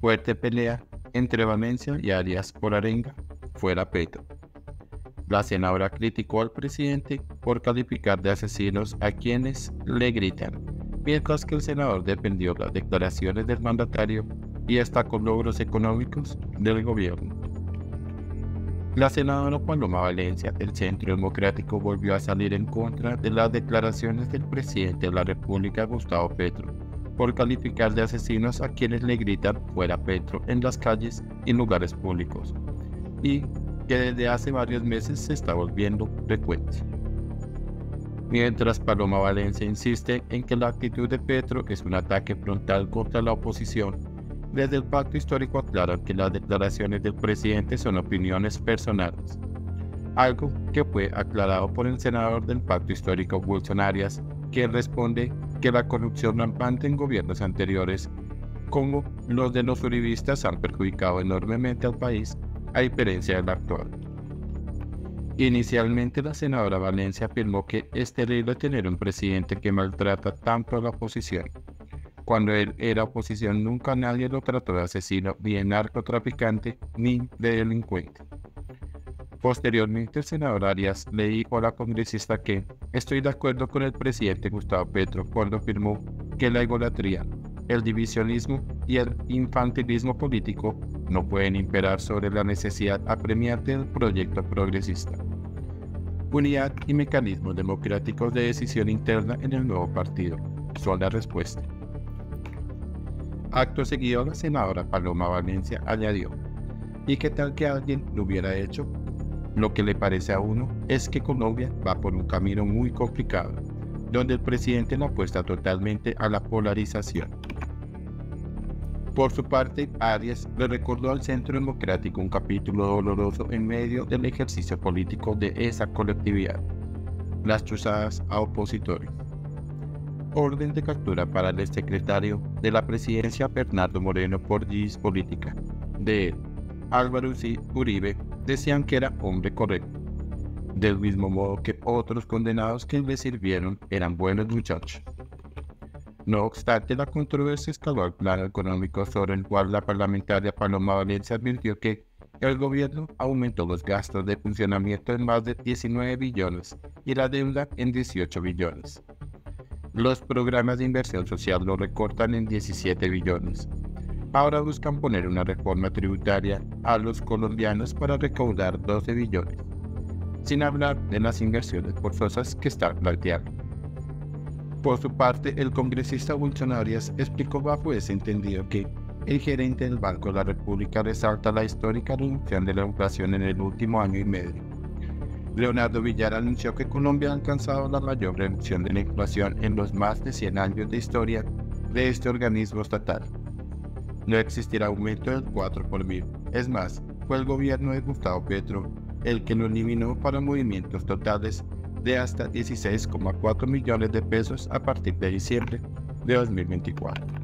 Fuerte pelea entre Valencia y Arias por Arenga, fuera Petro. La senadora criticó al presidente por calificar de asesinos a quienes le gritan, mientras que el senador defendió las declaraciones del mandatario y destacó logros económicos del gobierno. La senadora Paloma Valencia del Centro Democrático volvió a salir en contra de las declaraciones del presidente de la República, Gustavo Petro, por calificar de asesinos a quienes le gritan fuera Petro en las calles y lugares públicos, y que desde hace varios meses se está volviendo frecuente. Mientras Paloma Valencia insiste en que la actitud de Petro es un ataque frontal contra la oposición, desde el pacto histórico aclaran que las declaraciones del presidente son opiniones personales, algo que fue aclarado por el senador del pacto histórico Wilson Arias, quien responde que la corrupción rampante en gobiernos anteriores, como los de los uribistas, han perjudicado enormemente al país, a diferencia del actual. Inicialmente la senadora Valencia afirmó que es terrible tener un presidente que maltrata tanto a la oposición, cuando él era oposición nunca nadie lo trató de asesino, ni de narcotraficante, ni de delincuente. Posteriormente, el senador Arias le dijo a la congresista que estoy de acuerdo con el presidente Gustavo Petro cuando afirmó que la idolatría, el divisionismo y el infantilismo político no pueden imperar sobre la necesidad apremiante del proyecto progresista. Unidad y mecanismos democráticos de decisión interna en el nuevo partido son la respuesta. Acto seguido, la senadora Paloma Valencia añadió, ¿y qué tal que alguien lo hubiera hecho? Lo que le parece a uno es que Colombia va por un camino muy complicado, donde el presidente no apuesta totalmente a la polarización. Por su parte, Arias le recordó al Centro Democrático un capítulo doloroso en medio del ejercicio político de esa colectividad, las chuzadas a opositores orden de captura para el secretario de la presidencia Bernardo Moreno por GIS Política. De él, Álvaro Uribe decían que era hombre correcto, del mismo modo que otros condenados que le sirvieron eran buenos muchachos. No obstante, la controversia escaló al plano económico sobre el cual la parlamentaria Paloma Valencia advirtió que el gobierno aumentó los gastos de funcionamiento en más de 19 billones y la deuda en 18 billones. Los programas de inversión social lo recortan en 17 billones. Ahora buscan poner una reforma tributaria a los colombianos para recaudar 12 billones, sin hablar de las inversiones forzosas que están planteando. Por su parte, el congresista Wilson explicó bajo ese entendido que el gerente del Banco de la República resalta la histórica reducción de la inflación en el último año y medio Leonardo Villar anunció que Colombia ha alcanzado la mayor reducción de la inflación en los más de 100 años de historia de este organismo estatal. No existirá aumento del 4 por mil. Es más, fue el gobierno de Gustavo Petro el que lo eliminó para movimientos totales de hasta 16,4 millones de pesos a partir de diciembre de 2024.